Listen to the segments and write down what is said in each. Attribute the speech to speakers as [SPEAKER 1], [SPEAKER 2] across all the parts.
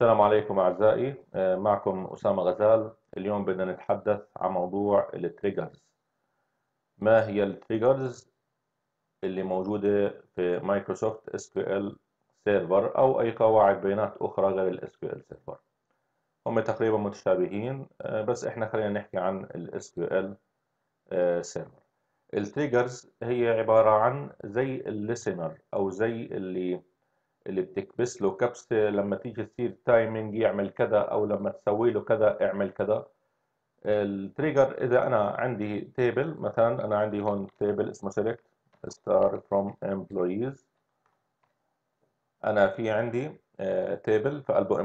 [SPEAKER 1] السلام عليكم أعزائي. آه، معكم أسامة غزال. اليوم بدنا نتحدث عن موضوع ال triggers ما هي ال triggers اللي موجودة في Microsoft SQL Server أو أي قواعد بيانات أخرى غير ال SQL Server هم تقريبا متشابهين آه، بس إحنا خلينا نحكي عن ال SQL Server ال triggers هي عبارة عن زي ال listener أو زي اللي اللي بتكبس له كبسة لما تيجي تصير timing يعمل كذا أو لما تسوي له كذا اعمل كذا. ال trigger إذا أنا عندي table مثلا أنا عندي هون table اسمه select star from employees. أنا في عندي table في قلبه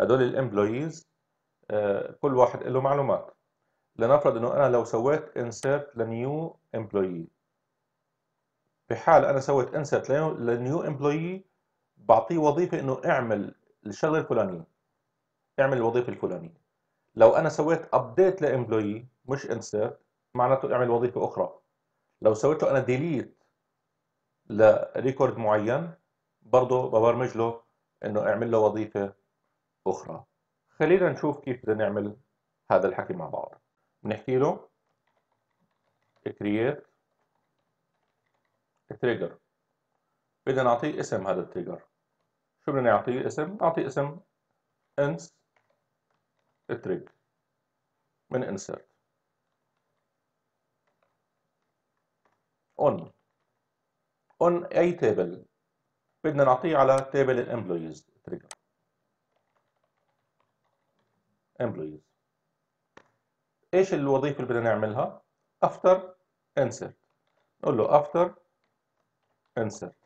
[SPEAKER 1] هدول ال employees كل واحد له معلومات. لنفرض إنه أنا لو سويت insert ل new employee. في حال أنا سويت insert ل new employee بعطيه وظيفة إنه اعمل الشغلة الفلانية اعمل الوظيفة الفلانية. لو أنا سويت update ل employee مش insert معناته اعمل وظيفة أخرى. لو سويت له أنا delete ل record معين برضه ببرمج له إنه اعمل له وظيفة أخرى. خلينا نشوف كيف بدنا نعمل هذا الحكي مع بعض. بنحكي له create trigger. بدنا نعطيه اسم هذا ال trigger شو بدنا نعطيه اسم. نعطيه اسم. ins trig من insert on on أي table بدنا نعطيه على table ال employees trigger employees. إيش الوظيفة اللي بدنا نعملها؟ after insert نقول له after insert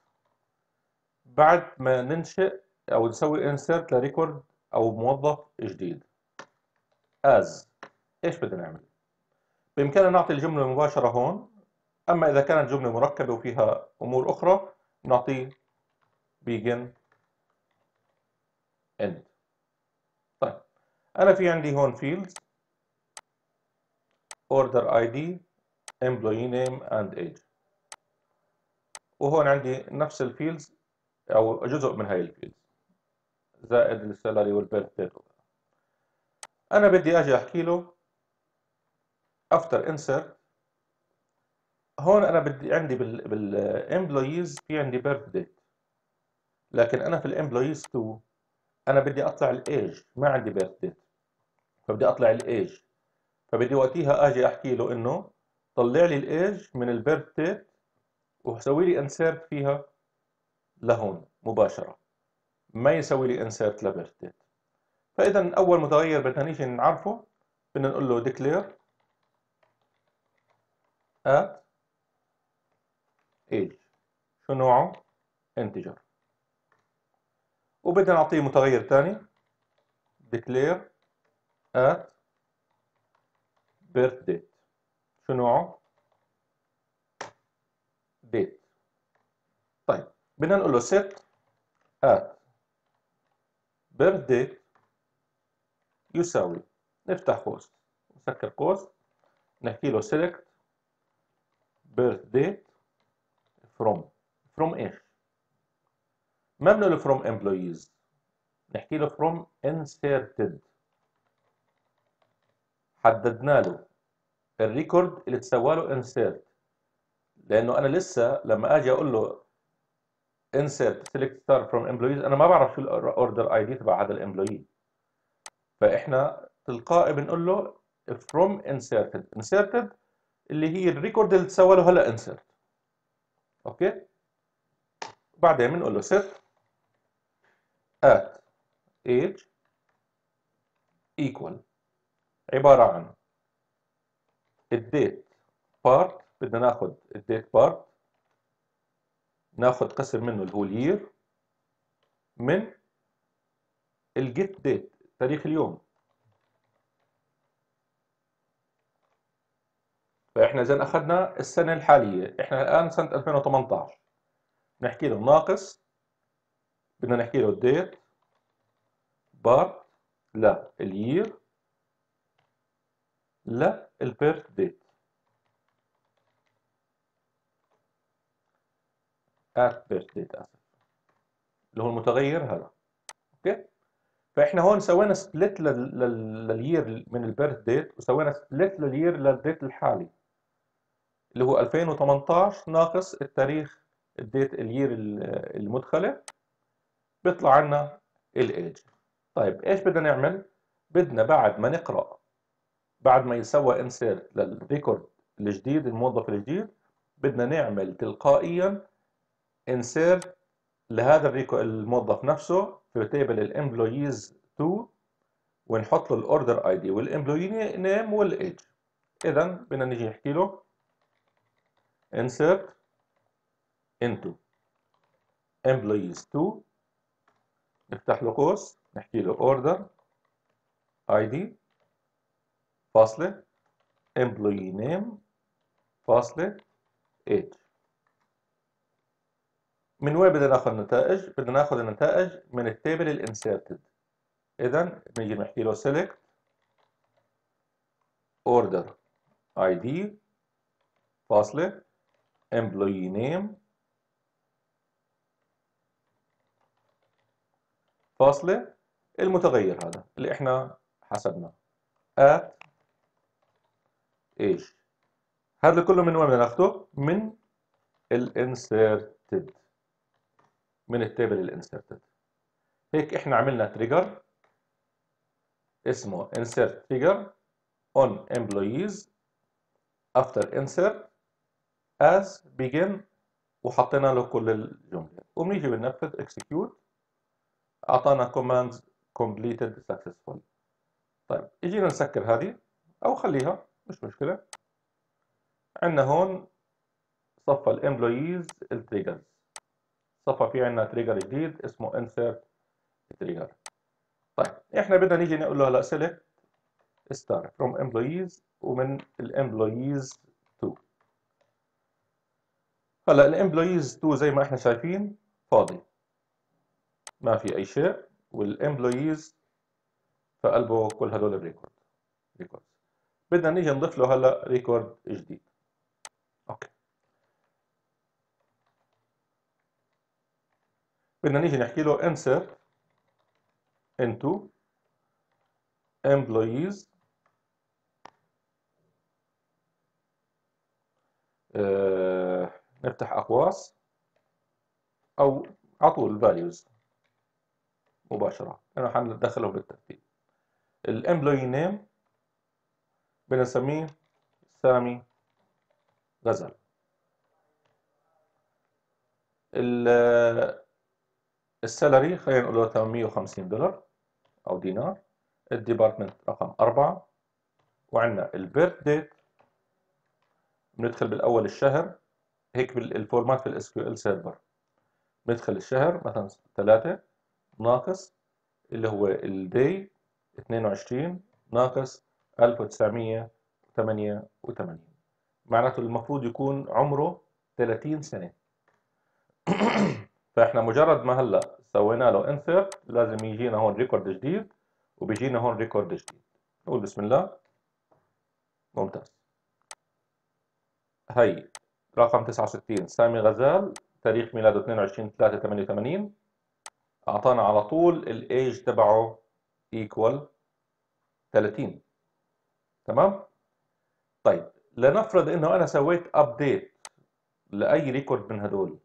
[SPEAKER 1] بعد ما ننشئ أو نسوي insert لريكورد أو موظف جديد. As. إيش بدنا نعمل؟ بإمكاننا نعطي الجملة مباشرة هون أما إذا كانت جملة مركبة وفيها أمور أخرى نعطيه begin end. طيب. أنا في عندي هون fields order ID employee name and age. وهون عندي نفس ال fields أو جزء من هاي ال fields زائد ال salary وال birth date أنا بدي أجي أحكي له after insert هون أنا بدي عندي بال employees في عندي birth date لكن أنا في ال employees 2 أنا بدي أطلع الإيج ما عندي birth date فبدي أطلع الإيج. فبدي وقتها أجي أحكي له إنه طلع لي الإيج من ال birth date وسوي لي insert فيها لهون مباشرة. ما يسوي لي insert ل birth date فاذا أول متغير بدنا نيجي نعرفه بدنا نقول له declare at age. شو نوعه؟ integer. وبدنا نعطيه متغير ثاني declare at birth date. شو نوعه؟ date. بدنا نقول له set at birth date يساوي نفتح قوس نسكر قوس نحكي له select birth date from from إيش؟ ما بنقول له from employees نحكي له from inserted. حددنا له ال record اللي تسوى له insert لأنه أنا لسه لما آجي أقول له insert select star from employees. أنا ما بعرف شو ال order ID تبع هذا ال employee فإحنا تلقائي بنقول له from inserted. Inserted اللي هي ال record اللي تسوى له هلا insert. okay؟ بعدين بنقول له set at age equal. عبارة عن ال date part بدنا ناخذ ال date part ناخذ قسم منه اللي هو ال year من ال get date تاريخ اليوم. فإحنا اذا أخذنا السنة الحالية. إحنا الآن سنة 2018 نحكي له ناقص بدنا نحكي له ال date part لا ال year لا ال birth date at birth اسف اللي هو المتغير هذا. okay؟ فإحنا هون سوينا split لل year من ال birth date وسوينا split لل year لل date الحالي. اللي هو 2018 ناقص التاريخ ال date ال year المدخلة. بيطلع عنا الايج طيب إيش بدنا نعمل؟ بدنا بعد ما نقرأ بعد ما يسوى insert لل record الجديد الموظف الجديد بدنا نعمل تلقائيا insert لهذا الموظف نفسه في table ال employees 2 ونحط له ال order ID وال employee name وال age إذا بدنا نيجي نحكي له insert into. Employees 2 نفتح له قوس نحكي له order id فاصلة. Employee name فاصلة. Age. من وين بدنا ناخذ النتائج؟ بدنا ناخذ النتائج من التيبل الانسيرتد. اذا بنيجي نحكي له select order id فاصلة employee name فاصلة المتغير هذا اللي إحنا حسبناه. At إيش هذا كله من وين بدنا ناخده؟ من ال inserted. من ال table ال inserted هيك إحنا عملنا trigger اسمه insert trigger on employees after insert as begin وحطينا له كل الجملة. وبنيجي بننفذ execute. أعطانا commands completed successful طيب يجينا نسكر هذه أو خليها مش مشكلة. عندنا هون صفى ال employees ال triggers صفى في عندنا trigger جديد اسمه insert trigger. طيب إحنا بدنا نيجي نقول له هلا select star from employees ومن ال employees هلا ال employees 2 زي ما إحنا شايفين فاضي. ما في أي شيء. وال employees في قلبه كل هدول ال record record بدنا نيجي نضيف له هلا record جديد okay بدنا نيجي نحكي له insert into employees. uh, نفتح أقواس أو على طول values مباشرة. أنا حندخله بالترتيب. ال employee name بنسميه سامي غزل. ال salary خلينا نقول 850 دولار أو دينار. ال department رقم أربعة. وعندنا ال birth date بندخل بالأول الشهر. هيك ال format في ال SQL Server ندخل الشهر مثلا 3 ناقص اللي هو ال day 22 ناقص 1988 معناته المفروض يكون عمره 30 سنة. فإحنا مجرد ما هلأ سوينا له insert لازم يجينا هون record جديد وبيجينا هون record جديد. نقول بسم الله. ممتاز. هي رقم 69 سامي غزال تاريخ ميلاده 22 3 88 أعطانا على طول الايج تبعه equal 30 تمام؟ طيب لنفرض إنه أنا سويت update لأي record من هدول.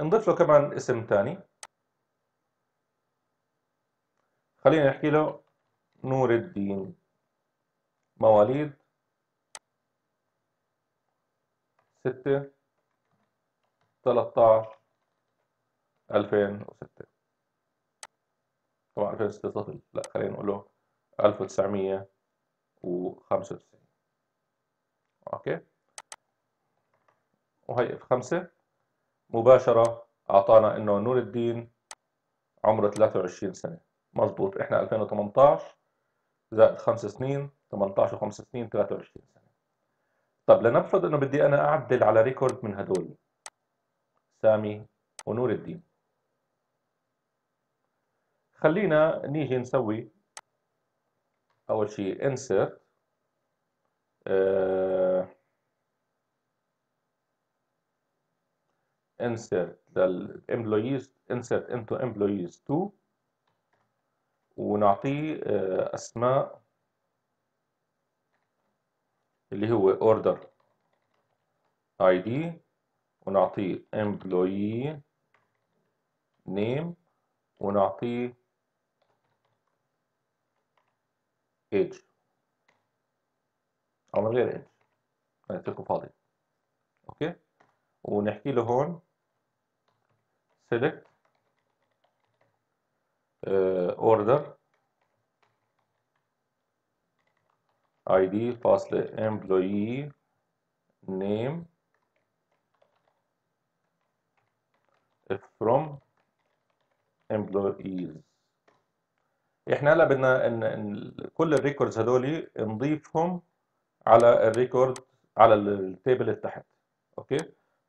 [SPEAKER 1] نضيف له كمان اسم ثاني خلينا نحكي له نور الدين. مواليد ستة تلاتاش ألفين وستة. طبعا ألفين وستة طفل لا خلينا نقوله ألف وتسعمية وخمسة وتسعين. okay؟ وهي في خمسة. مباشرة أعطانا إنه نور الدين عمره 23 سنة. مظبوط إحنا 2018 زائد خمس سنين 18 وخمس سنين 23 سنة. طب لنفرض إنه بدي أنا أعدل على record من هدول سامي ونور الدين. خلينا نيجي نسوي أول شيء insert uh, insert للemployees insert into employees 2 ونعطيه آه، أسماء اللي هو order ID ونعطيه employee name. ونعطيه age. أو من غير age. نتركه فاضي. أوكي؟ ونحكي له هون. Select uh, order ID فاصلة employee name from employees. إحنا هلا بدنا ان, كل ال records هذول نضيفهم على ال record على ال table اللي تحت. okay؟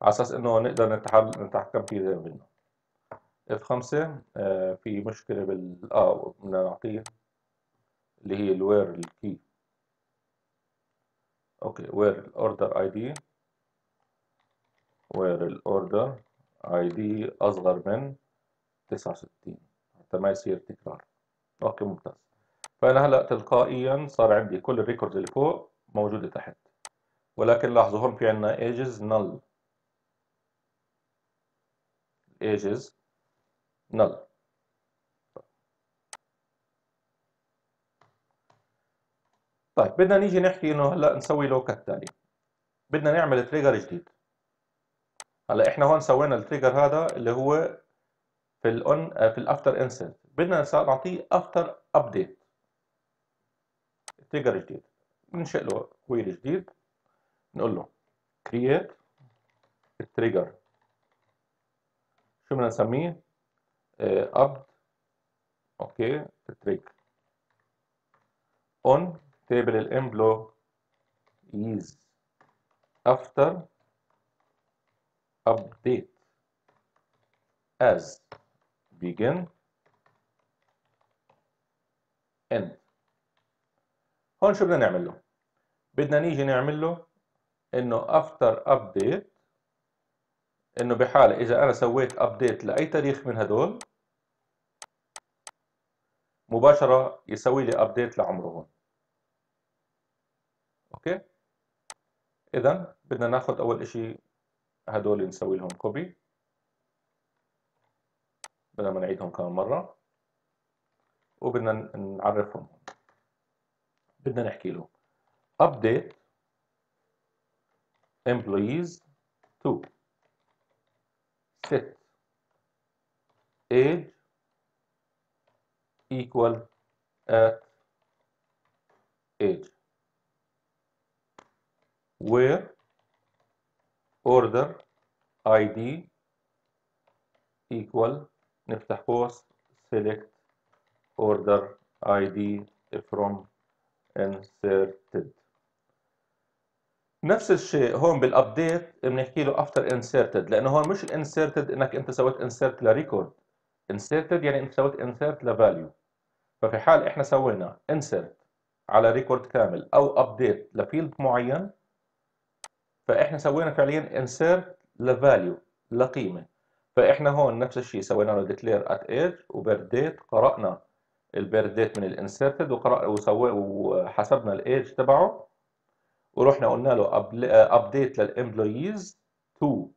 [SPEAKER 1] على أساس إنه نقدر نتحكم فيه زي ما بدنا F5 آه في مشكلة بال آه بدنا نعطيه اللي هي ال where ال key okay where ال order ID where ال order ID أصغر من 69 حتى ما يصير تكرار. okay ممتاز. فأنا هلأ تلقائيا صار عندي كل ال records اللي فوق موجودة تحت. ولكن لاحظوا هون في عندنا ages null. ages null طيب بدنا نيجي نحكي إنه هلأ نسوي له كالتالي بدنا نعمل trigger جديد. هلأ إحنا هون سوينا ال trigger هذا اللي هو في ال on في ال after insert بدنا نعطيه after update trigger جديد. بننشئ له query جديد. نقول له create ال trigger شو بدنا نسميه؟ up okay trig on table ال employees after update. As begin end. هون شو بدنا نعمل له؟ بدنا نيجي نعمل له إنه after update إنه بحال إذا أنا سويت update لأي تاريخ من هدول مباشرة يسوي لي update لعمره هون. okay؟ اذا بدنا ناخذ أول إشي هدول نسوي لهم copy بدنا نعيدهم كمان مرة. وبدنا نعرفهم. بدنا نحكي له update employees to. Set. Age. Equal at age. Where order id equal نفتح قوس select order id from inserted. نفس الشيء هون بال update بنحكي له after inserted لأنه هون مش ال inserted إنك أنت سويت insert ل record. inserted يعني أنت سويت insert ل value ففي حال إحنا سوينا insert على record كامل أو update ل field معين فإحنا سوينا فعليا insert ل value لقيمة. فإحنا هون نفس الشيء سوينا له declare at age و birth date قرأنا ال birth date من ال inserted وقرأ وسوي وحسبنا الايج تبعه ورحنا قلنا له update لل employees two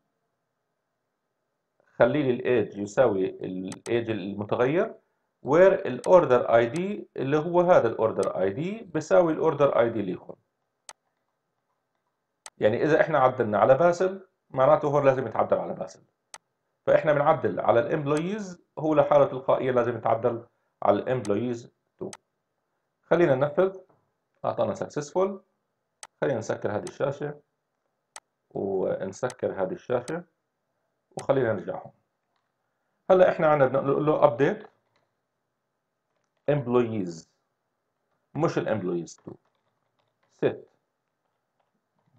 [SPEAKER 1] خلي لي الايج يساوي الايج المتغير. where ال order ID اللي هو هذا ال order ID بيساوي ال order ID هون يعني إذا إحنا عدلنا على باسل معناته هون لازم يتعدل على باسل. فإحنا بنعدل على ال employees هو لحاله تلقائيه لازم يتعدل على ال employees 2 خلينا ننفذ. أعطانا successful خلينا نسكر هذه الشاشة. ونسكر هذه الشاشة. وخلينا نرجع هون هلأ إحنا عندنا نقول له update. Employees. مش ال employees 2 set.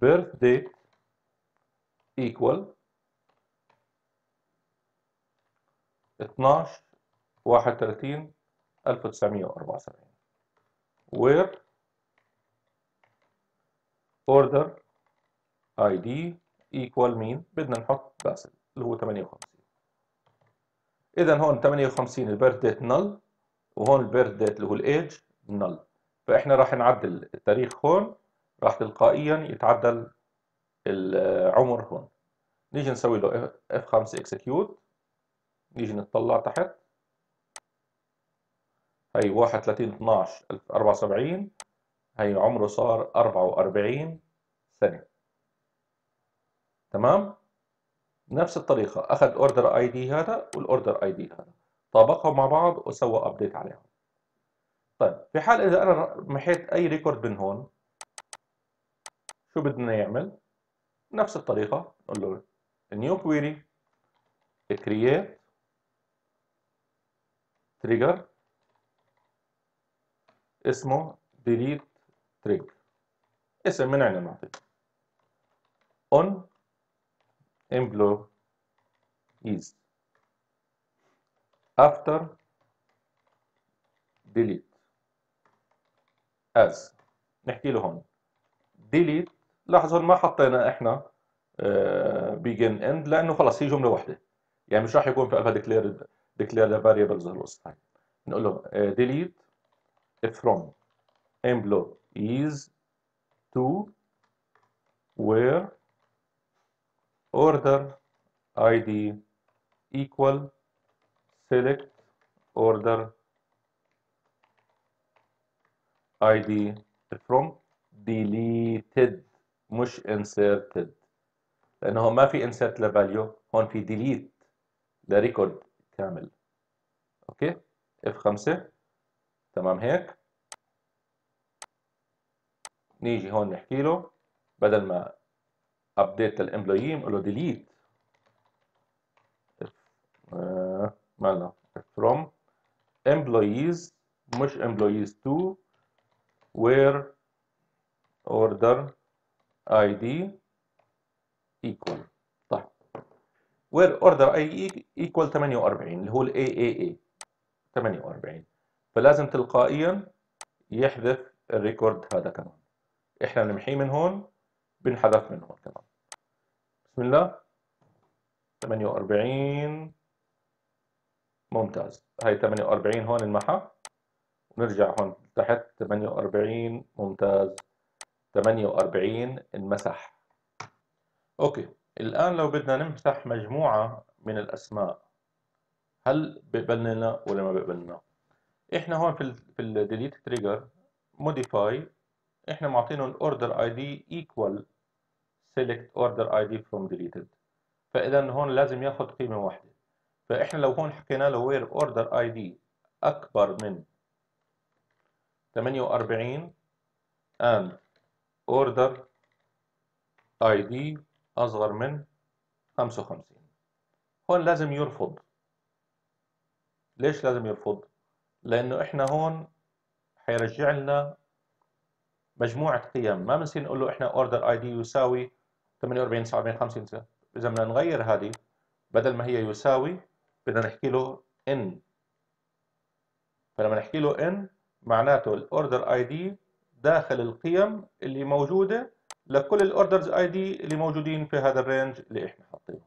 [SPEAKER 1] Birth date equal 12 31 1974 where? Order id equal مين بدنا نحط باسل اللي هو 58 اذا هون 58 ال birth date null وهون ال birth date اللي هو ال age null. فإحنا راح نعدل التاريخ هون راح تلقائيا يتعدل العمر هون. نيجي نسوي له F5 execute نيجي نطلع تحت. هي 31 12 1074 هي عمره صار 44 سنة. تمام؟ نفس الطريقة. أخذ order ID هذا وال order ID هذا. طابقهم مع بعض وسوى update عليهم. طيب في حال إذا أنا محيت أي record من هون شو بدنا يعمل نفس الطريقة نقول له new query create trigger اسمه delete trigger. اسم من عنا نعطي on employees after delete. As. نحكي له هون. Delete. لاحظوا ما حطينا إحنا بيجن اند لأنه خلص هي جملة واحدة يعني مش راح يكون في قلبها declared declared variables هالقصه هاي نقول له delete from. Employees to where order id equal select order id from deleted مش inserted. لأنه ما في insert ل value هون في delete ل record كامل. okay؟ F5 تمام هيك. نيجي هون نحكي له بدل ما update لل employee نقول له delete آه مالنا from employees مش employees to where order id equal. طيب. Where order id equal 48 اللي هو ال AAA 48 فلازم تلقائيا يحذف الريكورد هذا كمان. إحنا بنمحيه من هون بنحذف من هون كمان. بسم الله. 48 ممتاز. هاي 48 هون انمحى ونرجع هون تحت. 48 ممتاز. 48 انمسح okay. الآن لو بدنا نمسح مجموعة من الأسماء هل بيقبلنا ولا ما بيقبلنا إحنا هون في ال في ال delete trigger modify إحنا معطينه ال order ID equal select order ID from deleted فاذا هون لازم ياخذ قيمة واحدة. فإحنا لو هون حكينا له where order ID أكبر من 48 and order ID أصغر من 55 هون لازم يرفض. ليش لازم يرفض؟ لأنه إحنا هون حيرجع لنا مجموعة قيم. ما بنصير نقول له إحنا order ID يساوي 48 49 50 إذا بدنا نغير هذه بدل ما هي يساوي بدنا نحكي له in. فلما نحكي له in معناته ال order ID داخل القيم اللي موجودة لكل ال orders ID اللي موجودين في هذا ال range اللي إحنا حاطينه.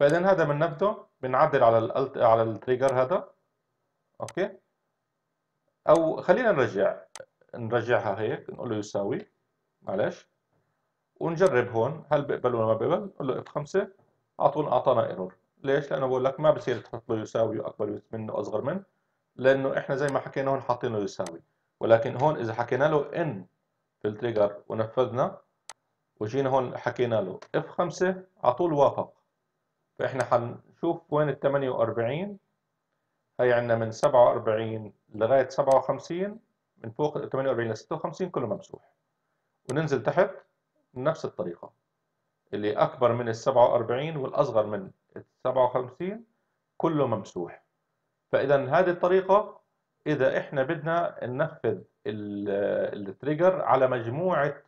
[SPEAKER 1] فاذا هذا بننفذه بنعدل على على ال trigger هذا. okay؟ أو خلينا نرجع نرجعها هيك نقول له يساوي. معلش. ونجرب هون. هل بيقبل ولا ما بيقبل؟ نقول له F 5 أعطونا أعطانا error ليش؟ لأنه بقول لك ما بصير تحط له يساوي أكبر منه أصغر منه لأنه إحنا زي ما حكينا هون حاطين له يساوي. ولكن هون إذا حكينا له in في ال trigger ونفذنا وجينا هون حكينا له اف 5 على طول وافق. فإحنا حنشوف وين ال 48 هي عندنا من 47 لغاية 57 من فوق 48 ل 56 كله ممسوح. وننزل تحت نفس الطريقة. اللي أكبر من ال 47 والأصغر من ال 57 كله ممسوح. فإذا هذه الطريقة إذا إحنا بدنا ننفذ ال trigger على مجموعة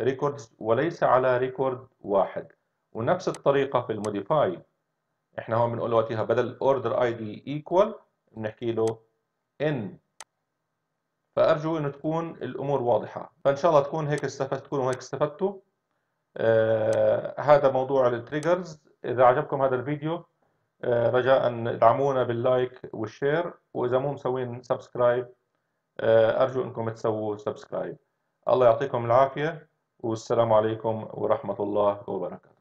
[SPEAKER 1] records وليس على record واحد. ونفس الطريقة في ال modify. إحنا هون بنقول وقتها بدل ID equal بنحكي له in فأرجو إنه تكون الأمور واضحة. فإن شاء الله تكون هيك استفدت تكونوا هيك استفدتوا. آه هذا موضوع ال triggers إذا عجبكم هذا الفيديو آه، رجاء ادعمونا بال like وال share وإذا مو مسوين subscribe آه، أرجو أنكم تسووا سبسكرايب الله يعطيكم العافية والسلام عليكم ورحمة الله وبركاته.